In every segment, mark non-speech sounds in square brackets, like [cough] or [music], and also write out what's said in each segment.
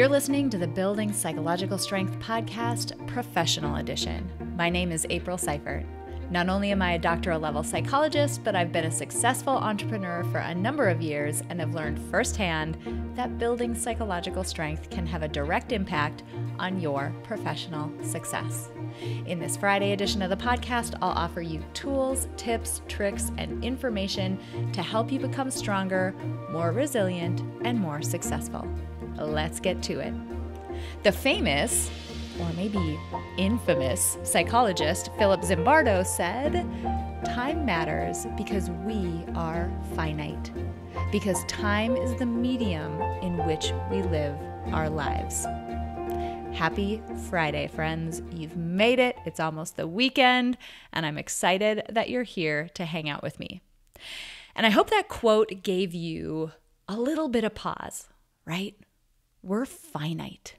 You're listening to the Building Psychological Strength podcast, Professional Edition. My name is April Seifert. Not only am I a doctoral level psychologist, but I've been a successful entrepreneur for a number of years and have learned firsthand that building psychological strength can have a direct impact on your professional success. In this Friday edition of the podcast, I'll offer you tools, tips, tricks, and information to help you become stronger, more resilient, and more successful. Let's get to it. The famous or maybe infamous psychologist Philip Zimbardo said, Time matters because we are finite, because time is the medium in which we live our lives. Happy Friday, friends. You've made it. It's almost the weekend, and I'm excited that you're here to hang out with me. And I hope that quote gave you a little bit of pause, right? We're finite.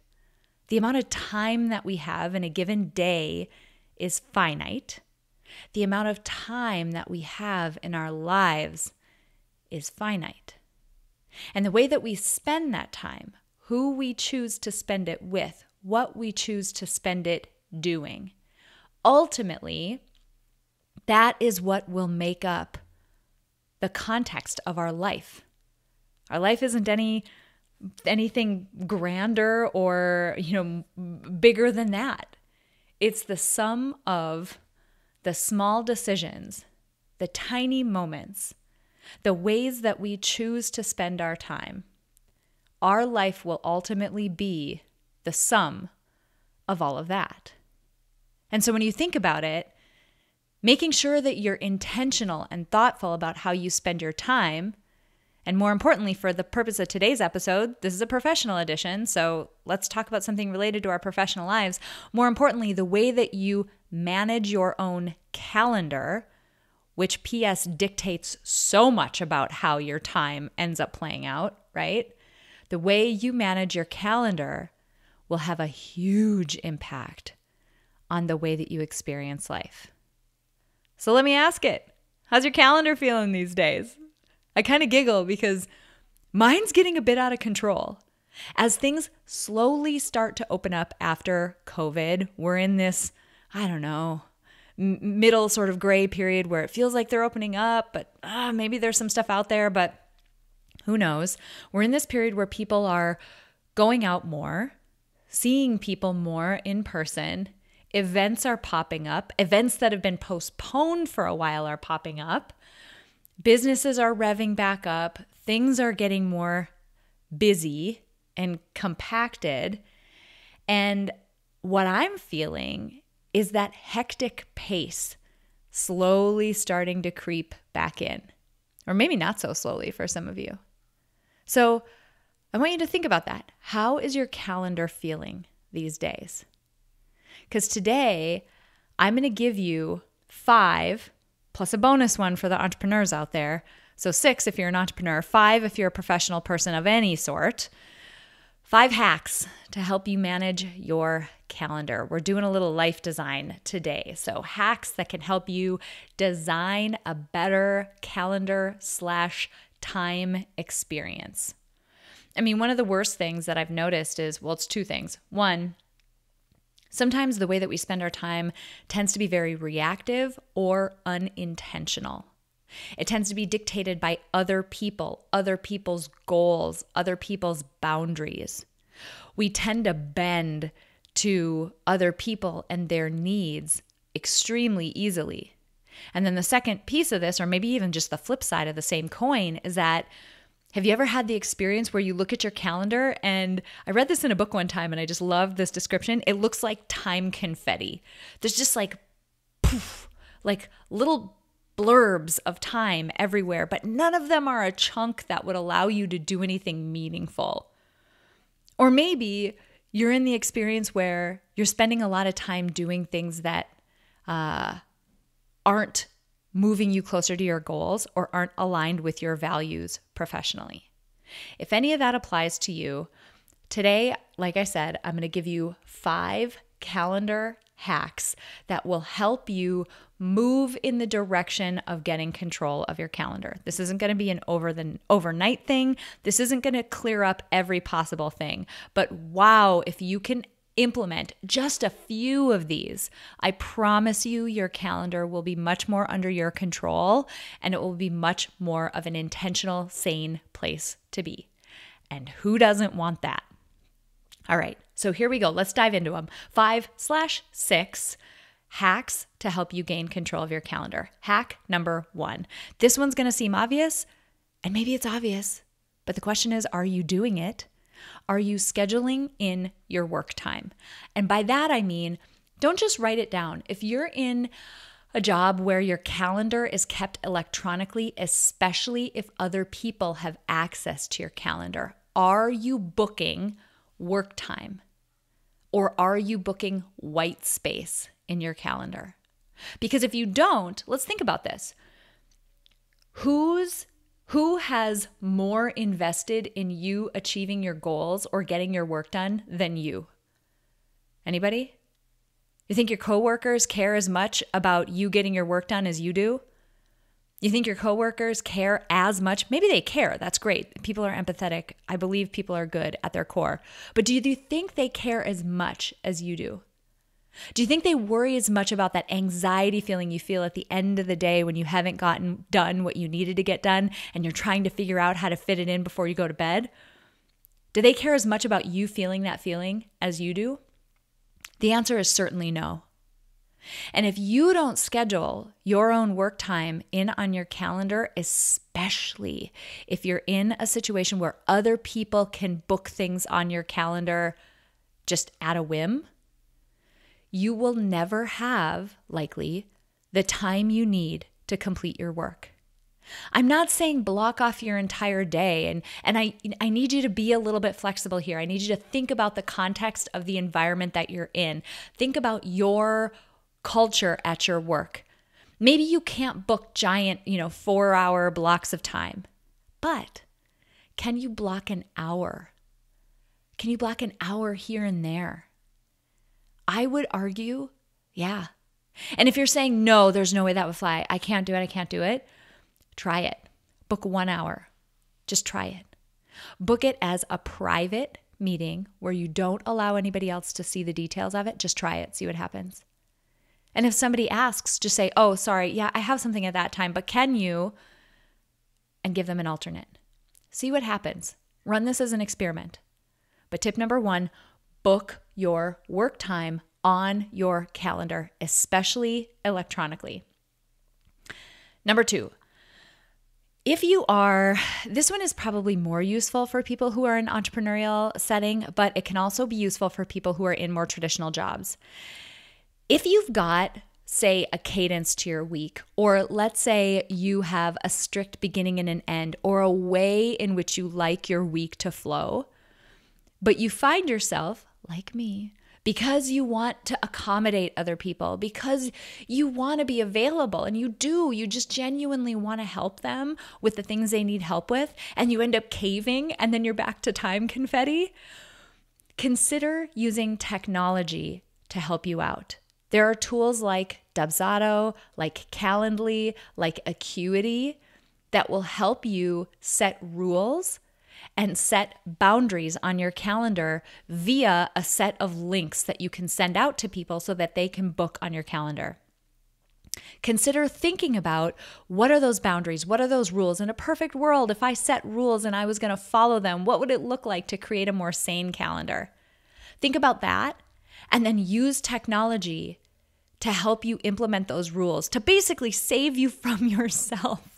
The amount of time that we have in a given day is finite. The amount of time that we have in our lives is finite. And the way that we spend that time, who we choose to spend it with, what we choose to spend it doing, ultimately, that is what will make up the context of our life. Our life isn't any anything grander or, you know, bigger than that. It's the sum of the small decisions, the tiny moments, the ways that we choose to spend our time. Our life will ultimately be the sum of all of that. And so when you think about it, making sure that you're intentional and thoughtful about how you spend your time and more importantly, for the purpose of today's episode, this is a professional edition. So let's talk about something related to our professional lives. More importantly, the way that you manage your own calendar, which PS dictates so much about how your time ends up playing out, right? The way you manage your calendar will have a huge impact on the way that you experience life. So let me ask it How's your calendar feeling these days? I kind of giggle because mine's getting a bit out of control. As things slowly start to open up after COVID, we're in this, I don't know, middle sort of gray period where it feels like they're opening up, but uh, maybe there's some stuff out there, but who knows? We're in this period where people are going out more, seeing people more in person. Events are popping up. Events that have been postponed for a while are popping up businesses are revving back up, things are getting more busy and compacted. And what I'm feeling is that hectic pace slowly starting to creep back in, or maybe not so slowly for some of you. So I want you to think about that. How is your calendar feeling these days? Because today I'm going to give you five plus a bonus one for the entrepreneurs out there. So, six if you're an entrepreneur, five if you're a professional person of any sort. Five hacks to help you manage your calendar. We're doing a little life design today. So, hacks that can help you design a better calendar slash time experience. I mean, one of the worst things that I've noticed is well, it's two things. One, Sometimes the way that we spend our time tends to be very reactive or unintentional. It tends to be dictated by other people, other people's goals, other people's boundaries. We tend to bend to other people and their needs extremely easily. And then the second piece of this, or maybe even just the flip side of the same coin, is that have you ever had the experience where you look at your calendar and I read this in a book one time and I just love this description. It looks like time confetti. There's just like poof, like little blurbs of time everywhere, but none of them are a chunk that would allow you to do anything meaningful. Or maybe you're in the experience where you're spending a lot of time doing things that uh, aren't moving you closer to your goals or aren't aligned with your values professionally. If any of that applies to you, today, like I said, I'm going to give you five calendar hacks that will help you move in the direction of getting control of your calendar. This isn't going to be an over the overnight thing. This isn't going to clear up every possible thing. But wow, if you can implement just a few of these, I promise you your calendar will be much more under your control and it will be much more of an intentional, sane place to be. And who doesn't want that? All right, so here we go. Let's dive into them. Five slash six hacks to help you gain control of your calendar. Hack number one. This one's gonna seem obvious, and maybe it's obvious, but the question is are you doing it? Are you scheduling in your work time? And by that, I mean, don't just write it down. If you're in a job where your calendar is kept electronically, especially if other people have access to your calendar, are you booking work time? Or are you booking white space in your calendar? Because if you don't, let's think about this. Whose who has more invested in you achieving your goals or getting your work done than you? Anybody? You think your coworkers care as much about you getting your work done as you do? You think your coworkers care as much? Maybe they care. That's great. People are empathetic. I believe people are good at their core. But do you think they care as much as you do? Do you think they worry as much about that anxiety feeling you feel at the end of the day when you haven't gotten done what you needed to get done and you're trying to figure out how to fit it in before you go to bed? Do they care as much about you feeling that feeling as you do? The answer is certainly no. And if you don't schedule your own work time in on your calendar, especially if you're in a situation where other people can book things on your calendar just at a whim, you will never have, likely, the time you need to complete your work. I'm not saying block off your entire day and and I I need you to be a little bit flexible here. I need you to think about the context of the environment that you're in. Think about your culture at your work. Maybe you can't book giant, you know, 4-hour blocks of time. But can you block an hour? Can you block an hour here and there? I would argue, yeah. And if you're saying, no, there's no way that would fly, I can't do it, I can't do it, try it. Book one hour. Just try it. Book it as a private meeting where you don't allow anybody else to see the details of it. Just try it, see what happens. And if somebody asks, just say, oh, sorry, yeah, I have something at that time, but can you? And give them an alternate. See what happens. Run this as an experiment. But tip number one book your work time on your calendar, especially electronically. Number two, if you are, this one is probably more useful for people who are in entrepreneurial setting, but it can also be useful for people who are in more traditional jobs. If you've got say a cadence to your week, or let's say you have a strict beginning and an end, or a way in which you like your week to flow, but you find yourself like me, because you want to accommodate other people, because you want to be available and you do, you just genuinely want to help them with the things they need help with, and you end up caving and then you're back to time confetti. Consider using technology to help you out. There are tools like Dubsado, like Calendly, like Acuity that will help you set rules and set boundaries on your calendar via a set of links that you can send out to people so that they can book on your calendar. Consider thinking about what are those boundaries? What are those rules? In a perfect world, if I set rules and I was going to follow them, what would it look like to create a more sane calendar? Think about that and then use technology to help you implement those rules, to basically save you [laughs] from yourself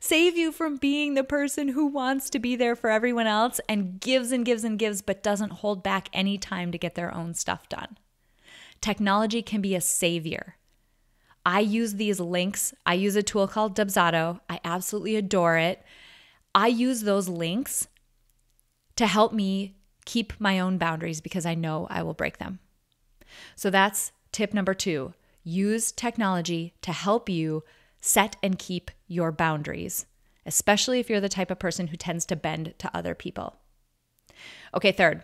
save you from being the person who wants to be there for everyone else and gives and gives and gives, but doesn't hold back any time to get their own stuff done. Technology can be a savior. I use these links. I use a tool called Dubsado. I absolutely adore it. I use those links to help me keep my own boundaries because I know I will break them. So that's tip number two use technology to help you set and keep your boundaries, especially if you're the type of person who tends to bend to other people. Okay, third,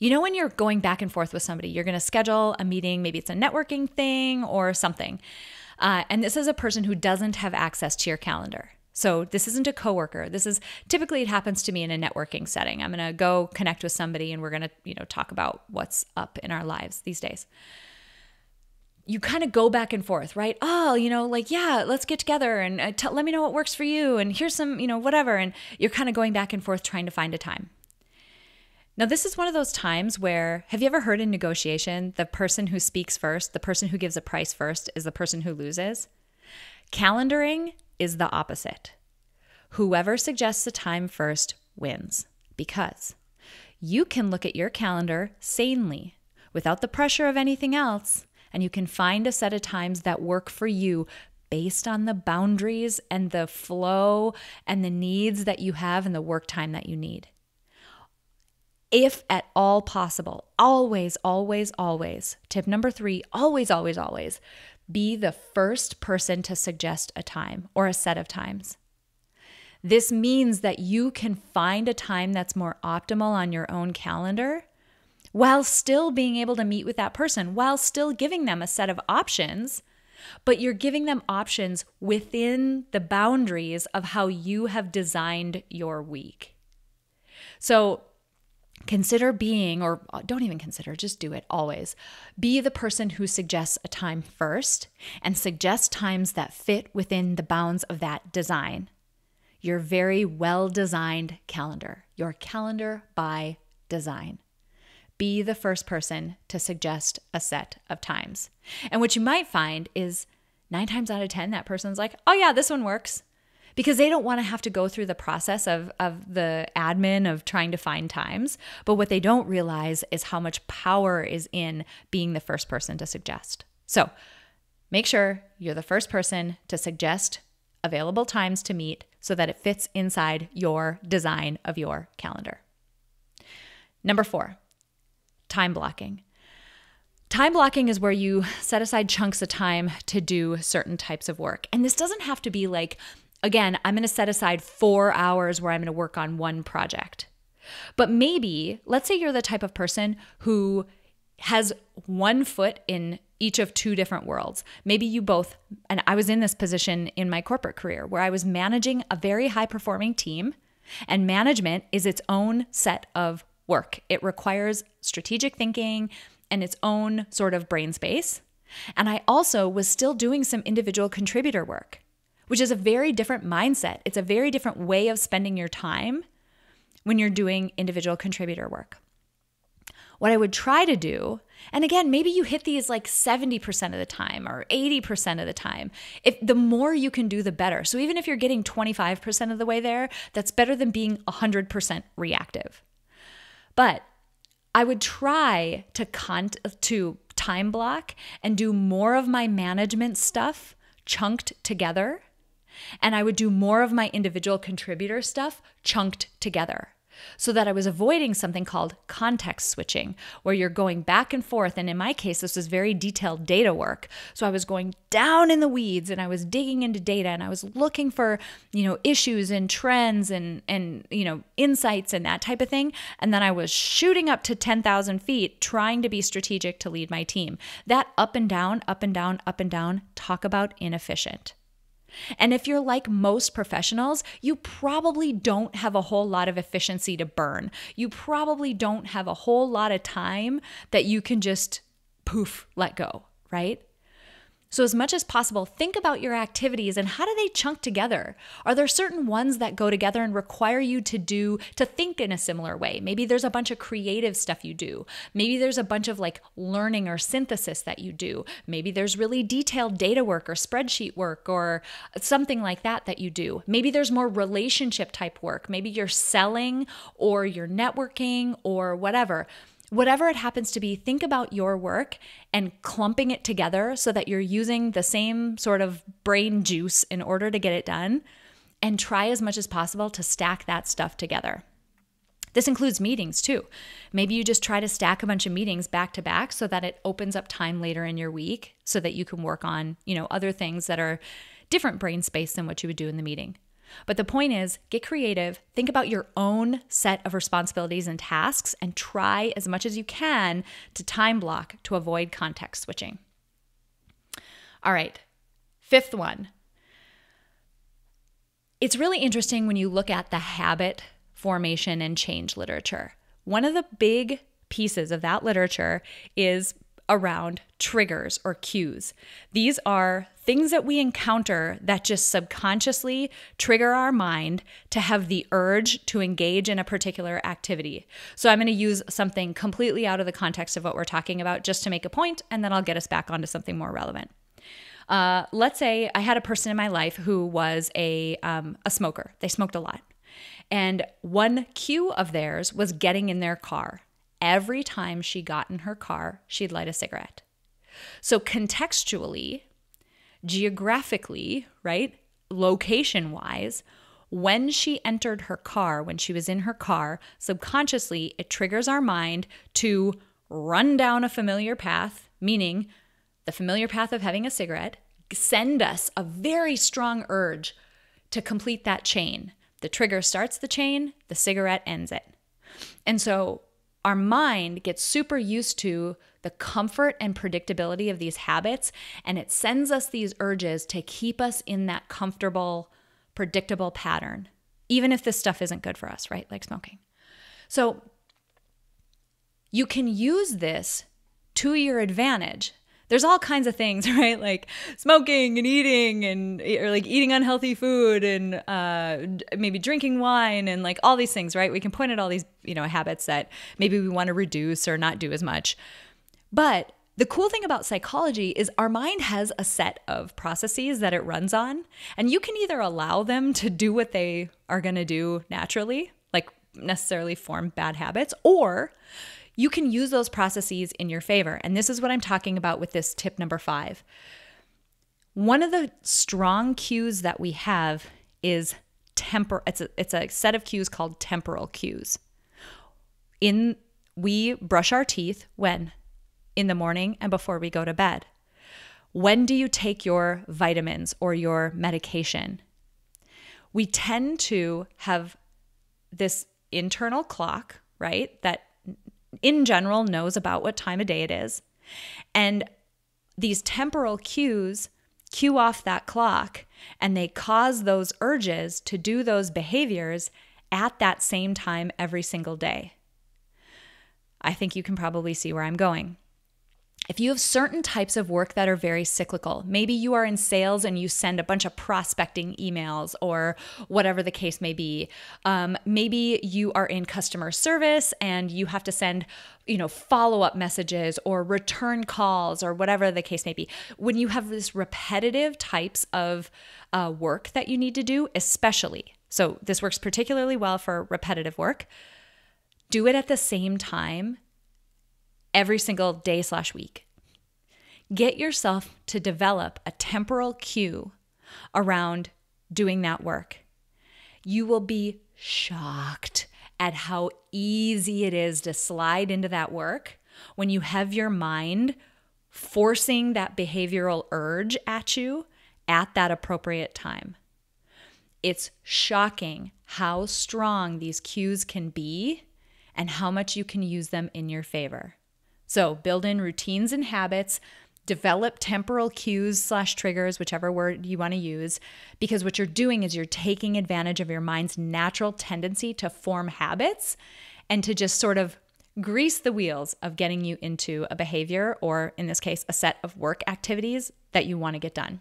You know, when you're going back and forth with somebody, you're going to schedule a meeting, maybe it's a networking thing or something. Uh, and this is a person who doesn't have access to your calendar. So this isn't a coworker. This is typically it happens to me in a networking setting. I'm going to go connect with somebody and we're going to, you know, talk about what's up in our lives these days. You kind of go back and forth, right? Oh, you know, like, yeah, let's get together and uh, let me know what works for you. And here's some, you know, whatever. And you're kind of going back and forth trying to find a time. Now, this is one of those times where, have you ever heard in negotiation, the person who speaks first, the person who gives a price first, is the person who loses? Calendaring is the opposite. Whoever suggests a time first wins because you can look at your calendar sanely without the pressure of anything else, and you can find a set of times that work for you based on the boundaries and the flow and the needs that you have and the work time that you need. If at all possible, always, always, always, tip number three, always, always, always, be the first person to suggest a time or a set of times. This means that you can find a time that's more optimal on your own calendar while still being able to meet with that person, while still giving them a set of options, but you're giving them options within the boundaries of how you have designed your week. So, Consider being, or uh, don't even consider, just do it always. Be the person who suggests a time first and suggest times that fit within the bounds of that design. Your very well designed calendar, your calendar by design. Be the first person to suggest a set of times. And what you might find is nine times out of 10, that person's like, oh, yeah, this one works because they don't want to have to go through the process of, of the admin of trying to find times. But what they don't realize is how much power is in being the first person to suggest. So make sure you're the first person to suggest available times to meet so that it fits inside your design of your calendar. Number four, time blocking. Time blocking is where you set aside chunks of time to do certain types of work. And this doesn't have to be like again, I'm going to set aside four hours where I'm going to work on one project. But maybe, let's say you're the type of person who has one foot in each of two different worlds. Maybe you both, and I was in this position in my corporate career where I was managing a very high performing team, and management is its own set of work. It requires strategic thinking and its own sort of brain space. And I also was still doing some individual contributor work which is a very different mindset. It's a very different way of spending your time when you're doing individual contributor work. What I would try to do, and again, maybe you hit these like 70% of the time or 80% of the time. If the more you can do the better. So even if you're getting 25% of the way there, that's better than being 100% reactive. But I would try to con- to time block and do more of my management stuff chunked together. And I would do more of my individual contributor stuff chunked together so that I was avoiding something called context switching, where you're going back and forth. And in my case, this was very detailed data work. So I was going down in the weeds and I was digging into data and I was looking for, you know, issues and trends and, and, you know, insights and that type of thing. And then I was shooting up to 10,000 feet trying to be strategic to lead my team. That up and down, up and down, up and down, talk about inefficient. And if you're like most professionals, you probably don't have a whole lot of efficiency to burn. You probably don't have a whole lot of time that you can just poof, let go, right? So, as much as possible, think about your activities and how do they chunk together? Are there certain ones that go together and require you to do, to think in a similar way? Maybe there's a bunch of creative stuff you do. Maybe there's a bunch of like learning or synthesis that you do. Maybe there's really detailed data work or spreadsheet work or something like that that you do. Maybe there's more relationship type work. Maybe you're selling or you're networking or whatever whatever it happens to be, think about your work and clumping it together so that you're using the same sort of brain juice in order to get it done. And try as much as possible to stack that stuff together. This includes meetings too. Maybe you just try to stack a bunch of meetings back to back so that it opens up time later in your week so that you can work on, you know, other things that are different brain space than what you would do in the meeting. But the point is, get creative, think about your own set of responsibilities and tasks, and try as much as you can to time block to avoid context switching. All right, fifth one. It's really interesting when you look at the habit formation and change literature. One of the big pieces of that literature is around triggers or cues. These are things that we encounter that just subconsciously trigger our mind to have the urge to engage in a particular activity. So I'm going to use something completely out of the context of what we're talking about just to make a point, and then I'll get us back onto something more relevant. Uh, let's say I had a person in my life who was a um, a smoker. They smoked a lot, and one cue of theirs was getting in their car every time she got in her car, she'd light a cigarette. So, contextually, geographically, right, location wise, when she entered her car, when she was in her car, subconsciously it triggers our mind to run down a familiar path, meaning the familiar path of having a cigarette, send us a very strong urge to complete that chain. The trigger starts the chain, the cigarette ends it. And so our mind gets super used to the comfort and predictability of these habits, and it sends us these urges to keep us in that comfortable, predictable pattern, even if this stuff isn't good for us, right? Like smoking. So you can use this to your advantage there's all kinds of things, [laughs] right? Like smoking and eating and or like eating unhealthy food and uh, maybe drinking wine and like all these things, right? We can point at all these, you know, habits that maybe we want to reduce or not do as much. But the cool thing about psychology is our mind has a set of processes that it runs on, and you can either allow them to do what they are going to do naturally, like necessarily form bad habits, or you can use those processes in your favor. And this is what I'm talking about with this tip number five. One of the strong cues that we have is temper it's a, it's a set of cues called temporal cues. In we brush our teeth when in the morning and before we go to bed. When do you take your vitamins or your medication? We tend to have this internal clock, right? That in general knows about what time of day it is. And these temporal cues cue off that clock and they cause those urges to do those behaviors at that same time every single day. I think you can probably see where I'm going. If you have certain types of work that are very cyclical, maybe you are in sales and you send a bunch of prospecting emails or whatever the case may be. Um, maybe you are in customer service and you have to send, you know, follow up messages or return calls or whatever the case may be. When you have this repetitive types of uh, work that you need to do, especially, so this works particularly well for repetitive work. Do it at the same time every single day slash week. Get yourself to develop a temporal cue around doing that work. You will be shocked at how easy it is to slide into that work when you have your mind forcing that behavioral urge at you at that appropriate time. It's shocking how strong these cues can be and how much you can use them in your favor. So build in routines and habits, develop temporal cues slash triggers, whichever word you want to use, because what you're doing is you're taking advantage of your mind's natural tendency to form habits and to just sort of grease the wheels of getting you into a behavior or, in this case, a set of work activities that you want to get done.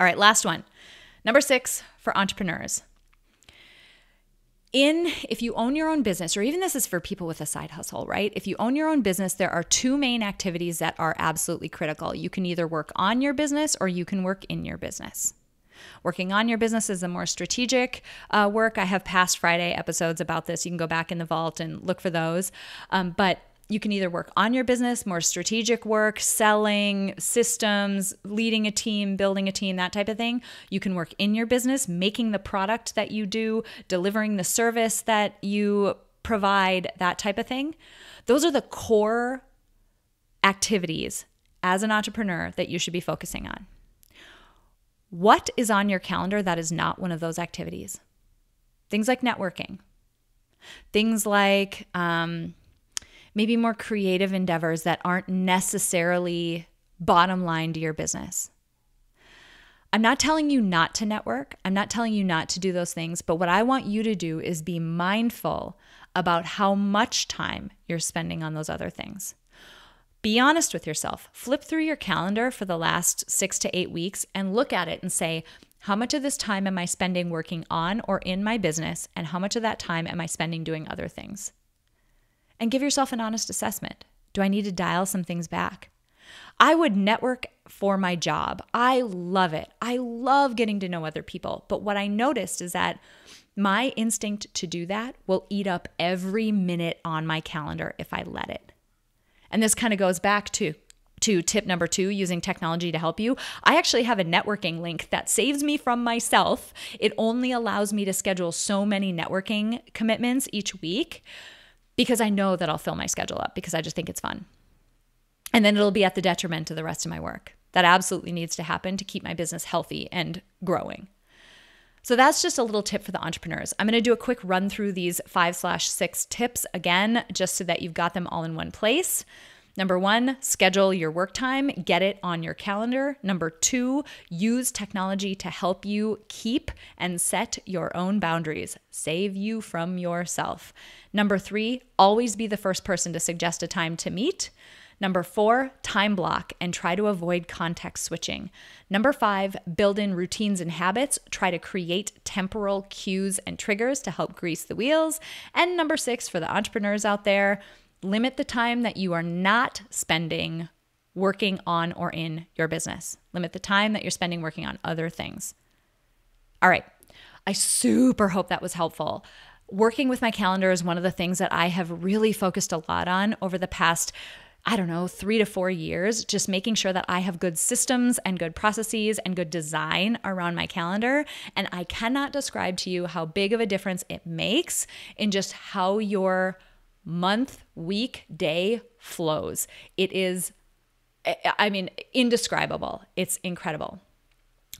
All right, last one. Number six for entrepreneurs in if you own your own business or even this is for people with a side hustle right? If you own your own business there are two main activities that are absolutely critical. You can either work on your business or you can work in your business. Working on your business is the more strategic uh, work. I have past friday episodes about this. You can go back in the vault and look for those. Um, but you can either work on your business, more strategic work, selling, systems, leading a team, building a team, that type of thing. You can work in your business, making the product that you do, delivering the service that you provide, that type of thing. Those are the core activities as an entrepreneur that you should be focusing on. What is on your calendar that is not one of those activities? Things like networking, things like um, maybe more creative endeavors that aren't necessarily bottom line to your business. I'm not telling you not to network. I'm not telling you not to do those things. But what I want you to do is be mindful about how much time you're spending on those other things. Be honest with yourself. Flip through your calendar for the last six to eight weeks and look at it and say, how much of this time am I spending working on or in my business? And how much of that time am I spending doing other things? And give yourself an honest assessment. Do I need to dial some things back? I would network for my job. I love it. I love getting to know other people. But what I noticed is that my instinct to do that will eat up every minute on my calendar if I let it. And this kind of goes back to to tip number 2 using technology to help you. I actually have a networking link that saves me from myself. It only allows me to schedule so many networking commitments each week because I know that I'll fill my schedule up because I just think it's fun. And then it'll be at the detriment of the rest of my work. That absolutely needs to happen to keep my business healthy and growing. So that's just a little tip for the entrepreneurs. I'm going to do a quick run through these five slash six tips again, just so that you've got them all in one place. Number one, schedule your work time, get it on your calendar. Number two, use technology to help you keep and set your own boundaries, save you from yourself. Number three, always be the first person to suggest a time to meet. Number four, time block and try to avoid context switching. Number five, build in routines and habits. Try to create temporal cues and triggers to help grease the wheels. And number six, for the entrepreneurs out there, limit the time that you are not spending working on or in your business. Limit the time that you're spending working on other things. All right. I super hope that was helpful. Working with my calendar is one of the things that I have really focused a lot on over the past I don't know, three to four years, just making sure that I have good systems and good processes and good design around my calendar. And I cannot describe to you how big of a difference it makes in just how your month, week, day flows. It is, I mean, indescribable. It's incredible.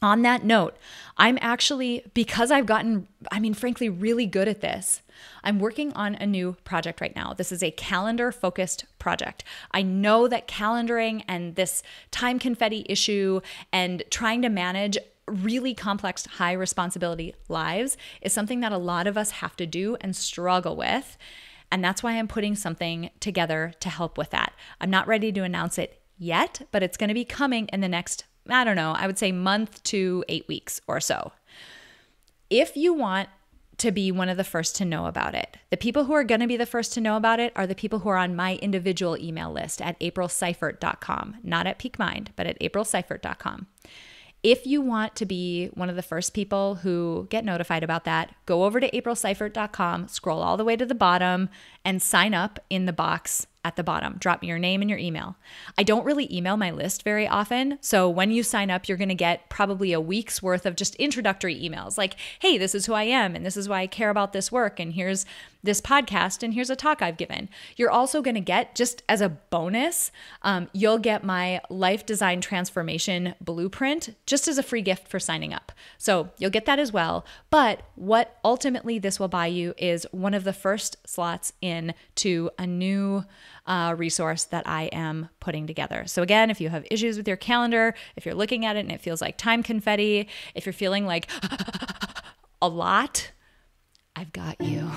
On that note, I'm actually, because I've gotten, I mean, frankly, really good at this, I'm working on a new project right now. This is a calendar focused project. I know that calendaring and this time confetti issue and trying to manage really complex, high responsibility lives is something that a lot of us have to do and struggle with. And that's why I'm putting something together to help with that. I'm not ready to announce it yet, but it's going to be coming in the next I don't know, I would say month to eight weeks or so. If you want to be one of the first to know about it, the people who are going to be the first to know about it are the people who are on my individual email list at aprilseifert.com, not at PeakMind, but at aprilseifert.com. If you want to be one of the first people who get notified about that, go over to aprilseifert.com, scroll all the way to the bottom, and sign up in the box at the bottom. Drop me your name and your email. I don't really email my list very often. So when you sign up, you're going to get probably a week's worth of just introductory emails like, hey, this is who I am, and this is why I care about this work, and here's this podcast, and here's a talk I've given. You're also going to get, just as a bonus, um, you'll get my life design transformation blueprint just as a free gift for signing up. So you'll get that as well. But what ultimately this will buy you is one of the first slots in to a new uh, resource that I am putting together. So, again, if you have issues with your calendar, if you're looking at it and it feels like time confetti, if you're feeling like [gasps] a lot, I've got you. [laughs]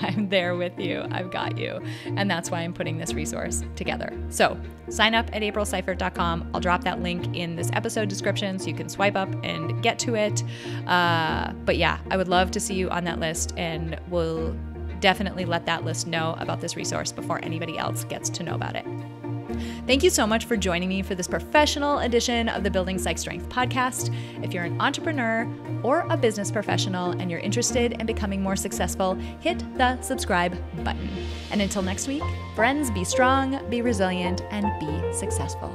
I'm there with you. I've got you. And that's why I'm putting this resource together. So sign up at aprilseifert.com. I'll drop that link in this episode description so you can swipe up and get to it. Uh, but yeah, I would love to see you on that list and we'll definitely let that list know about this resource before anybody else gets to know about it. Thank you so much for joining me for this professional edition of the Building Psych Strength podcast. If you're an entrepreneur or a business professional and you're interested in becoming more successful, hit the subscribe button. And until next week, friends, be strong, be resilient, and be successful.